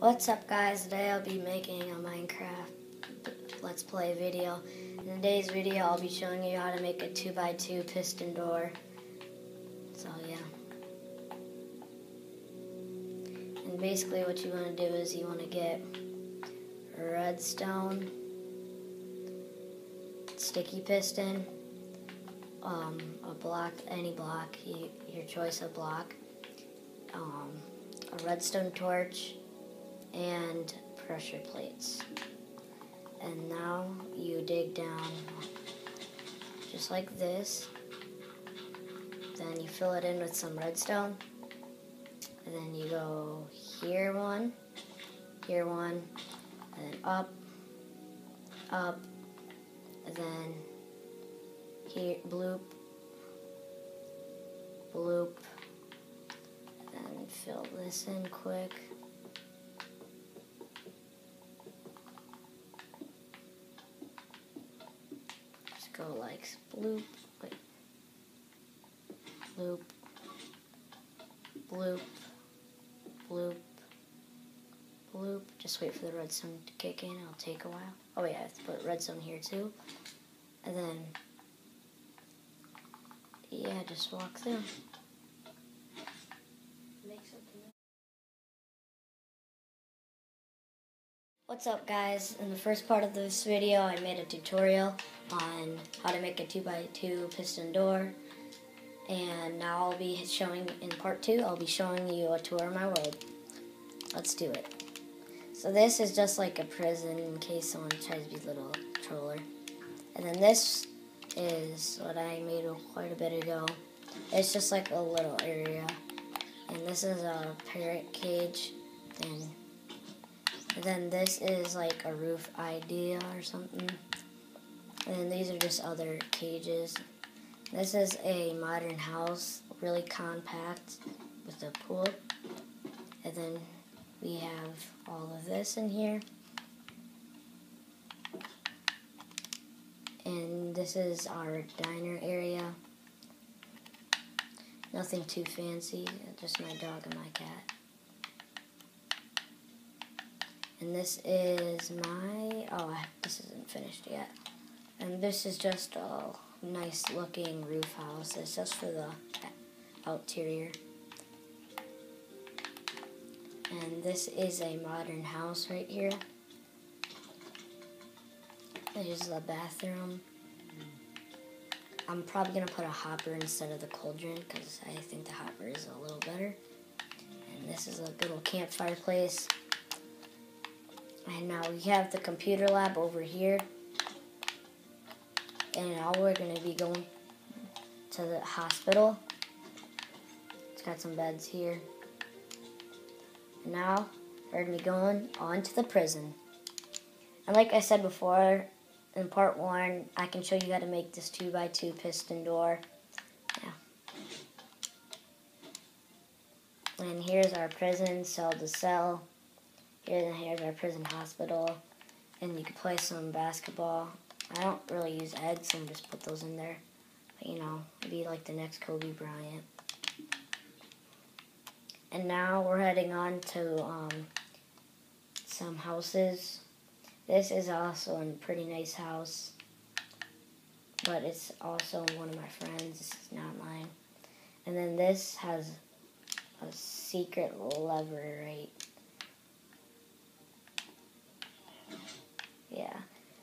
What's up guys, today I'll be making a Minecraft Let's Play video. In today's video I'll be showing you how to make a 2x2 piston door. So yeah. And basically what you want to do is you want to get redstone, sticky piston, um, a block, any block, you, your choice of block, um, a redstone torch, and pressure plates. And now you dig down just like this. Then you fill it in with some redstone. And then you go here one, here one, and then up, up, and then here, bloop, bloop, and then fill this in quick. Go like bloop, wait, bloop, bloop, bloop, bloop. Just wait for the redstone to kick in. It'll take a while. Oh yeah, I have to put redstone here too. And then, yeah, just walk through. What's up guys? In the first part of this video I made a tutorial on how to make a 2x2 piston door and now I'll be showing in part 2 I'll be showing you a tour of my world. Let's do it. So this is just like a prison in case someone tries to be a little troller. And then this is what I made quite a bit ago. It's just like a little area. And this is a parrot cage and then this is like a roof idea or something. And these are just other cages. This is a modern house, really compact with a pool. And then we have all of this in here. And this is our diner area. Nothing too fancy, just my dog and my cat. And this is my, oh, this isn't finished yet. And this is just a nice looking roof house. It's just for the exterior. And this is a modern house right here. There's the bathroom. I'm probably going to put a hopper instead of the cauldron because I think the hopper is a little better. And this is a good little campfire place. And now we have the computer lab over here. And now we're going to be going to the hospital. It's got some beds here. And now we're going to be going on to the prison. And like I said before, in part one, I can show you how to make this 2x2 piston door. Yeah. And here's our prison, cell to cell. Here, here's our prison hospital. And you can play some basketball. I don't really use eggs and just put those in there. But, you know, be like the next Kobe Bryant. And now we're heading on to um, some houses. This is also a pretty nice house. But it's also one of my friends. This is not mine. And then this has a secret lever right Yeah.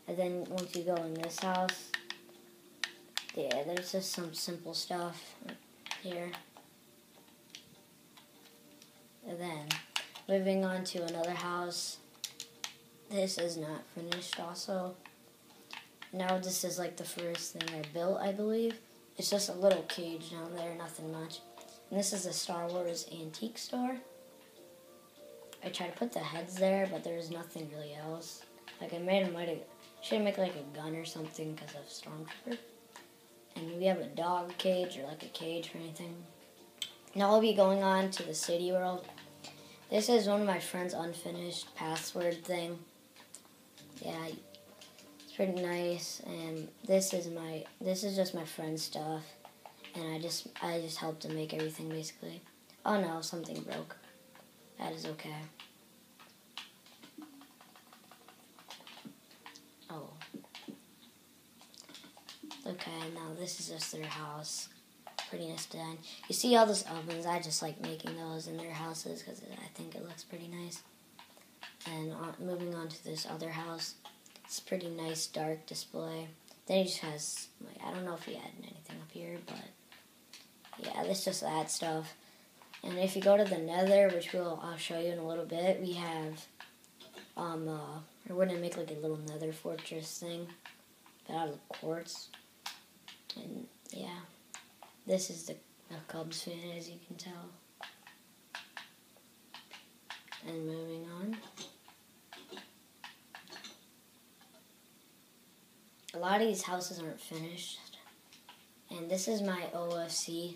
And then once you go in this house, yeah, there's just some simple stuff here. And then moving on to another house. This is not finished also. Now this is like the first thing I built, I believe. It's just a little cage down there, nothing much. And this is a Star Wars antique store. I tried to put the heads there, but there's nothing really else. Like I made him might have should make like a gun or something because of Stormtrooper. And we have a dog cage or like a cage or anything. Now we'll be going on to the city world. This is one of my friend's unfinished password thing. Yeah, it's pretty nice. And this is my this is just my friend's stuff. And I just I just helped him make everything basically. Oh no, something broke. That is okay. Okay, now this is just their house. Pretty nice design. You see all those ovens? I just like making those in their houses because I think it looks pretty nice. And on, moving on to this other house, it's pretty nice dark display. Then he just has like I don't know if he had anything up here, but yeah, this just that stuff. And if you go to the Nether, which we'll I'll show you in a little bit, we have um uh, we're gonna make like a little Nether fortress thing, but out of quartz. And yeah, this is the, Cubs fan, as you can tell. And moving on. A lot of these houses aren't finished. And this is my OFC.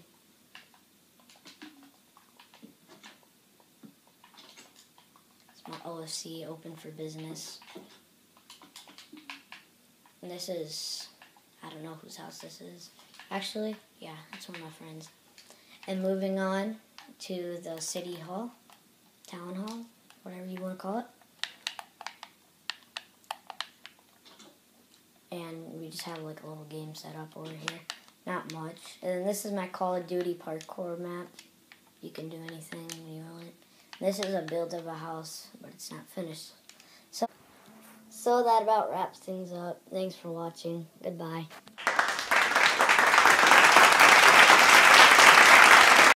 It's my OFC open for business. And this is I don't know whose house this is. Actually, yeah, it's one of my friends. And moving on to the city hall, town hall, whatever you want to call it. And we just have like a little game set up over here. Not much. And this is my Call of Duty parkour map. You can do anything you want. This is a build of a house, but it's not finished. So, so that about wraps things up. Thanks for watching. Goodbye.